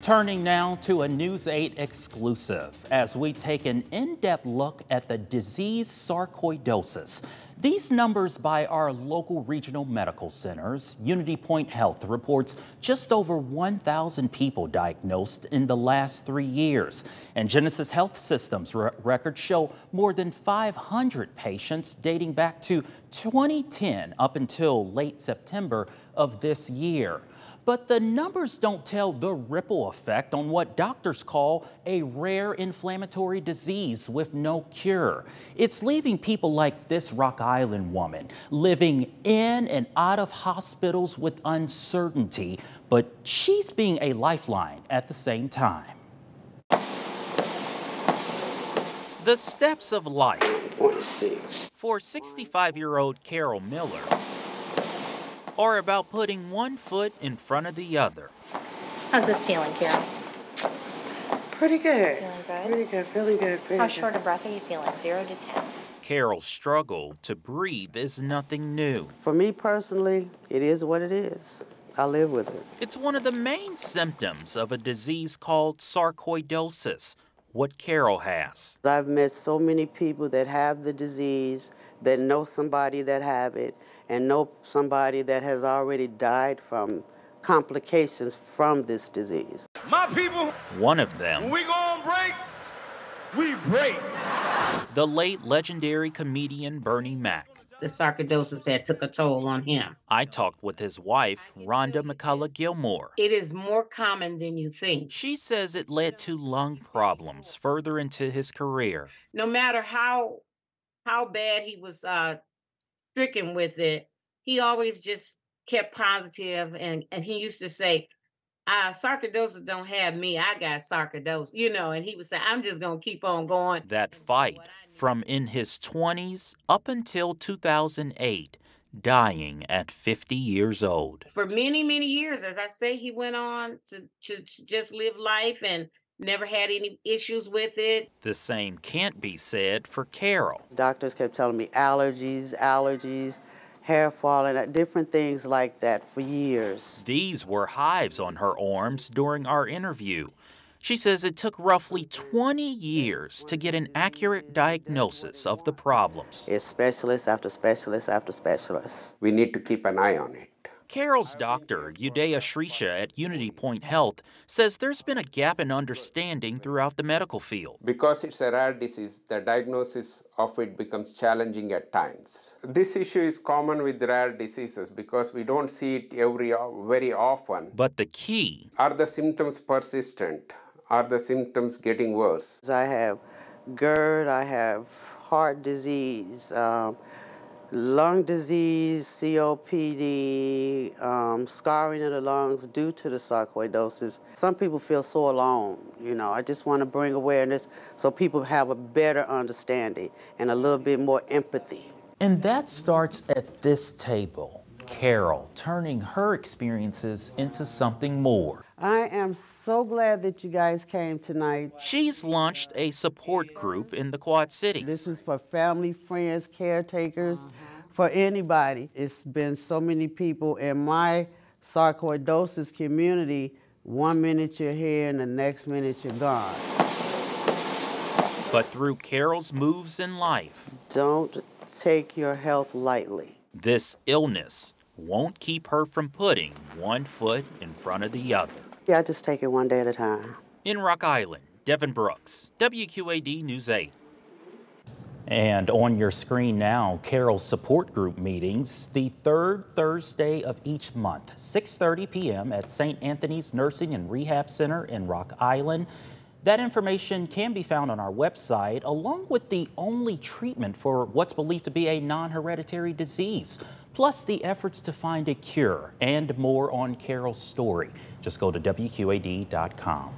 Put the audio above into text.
Turning now to a News 8 exclusive as we take an in-depth look at the disease sarcoidosis. These numbers by our local regional medical centers. Unity Point Health reports just over 1,000 people diagnosed in the last three years. And Genesis Health Systems re records show more than 500 patients dating back to 2010 up until late September of this year. But the numbers don't tell the ripple effect on what doctors call a rare inflammatory disease with no cure. It's leaving people like this Rock Island woman living in and out of hospitals with uncertainty, but she's being a lifeline at the same time. The steps of life. For 65 year old Carol Miller, or about putting one foot in front of the other. How's this feeling, Carol? Pretty good. Feeling good? Pretty good, feeling good. Pretty How good. short of breath are you feeling? Zero to ten. Carol's struggle to breathe is nothing new. For me personally, it is what it is. I live with it. It's one of the main symptoms of a disease called sarcoidosis, what Carol has. I've met so many people that have the disease, that know somebody that have it, and know somebody that has already died from complications from this disease. My people, One of when them, we go on break, we break. the late legendary comedian Bernie Mac. The sarcoidosis had took a toll on him. I talked with his wife, Rhonda McCullough Gilmore. It is more common than you think. She says it led to lung problems further into his career. No matter how how bad he was uh stricken with it, he always just kept positive and and he used to say, uh, sarcoidosis don't have me. I got sarcoidosis, you know, and he would say, I'm just gonna keep on going. That fight from in his 20s up until 2008, dying at 50 years old. For many, many years, as I say, he went on to, to, to just live life and never had any issues with it. The same can't be said for Carol. Doctors kept telling me allergies, allergies, hair falling, uh, different things like that for years. These were hives on her arms during our interview. She says it took roughly 20 years to get an accurate diagnosis of the problems. It's specialist after specialist after specialist. we need to keep an eye on it. Carol's doctor, Udaya Shrisha at Unity Point Health, says there's been a gap in understanding throughout the medical field. Because it's a rare disease, the diagnosis of it becomes challenging at times. This issue is common with rare diseases because we don't see it every very often. But the key Are the symptoms persistent? Are the symptoms getting worse? I have GERD, I have heart disease, um, lung disease, COPD, um, scarring of the lungs due to the sarcoidosis. Some people feel so alone, you know. I just want to bring awareness so people have a better understanding and a little bit more empathy. And that starts at this table. Carol turning her experiences into something more. I am so glad that you guys came tonight. She's launched a support group in the Quad Cities. This is for family, friends, caretakers, uh-huh. for anybody. It's been so many people in my sarcoidosis community. One minute you're here and the next minute you're gone. but through Carol's moves in life, Don't take your health lightly. this illness won't keep her from putting one foot in front of the other. Yeah, I just take it one day at a time. In Rock Island, Devin Brooks, WQAD News 8. And on your screen now, Carol's support group meetings, the third Thursday of each month, 6:30 p.m. at St. Anthony's Nursing and Rehab Center in Rock Island. That information can be found on our website, along with the only treatment for what's believed to be a non-hereditary disease, plus the efforts to find a cure and more on Carol's story. Just go to WQAD.com.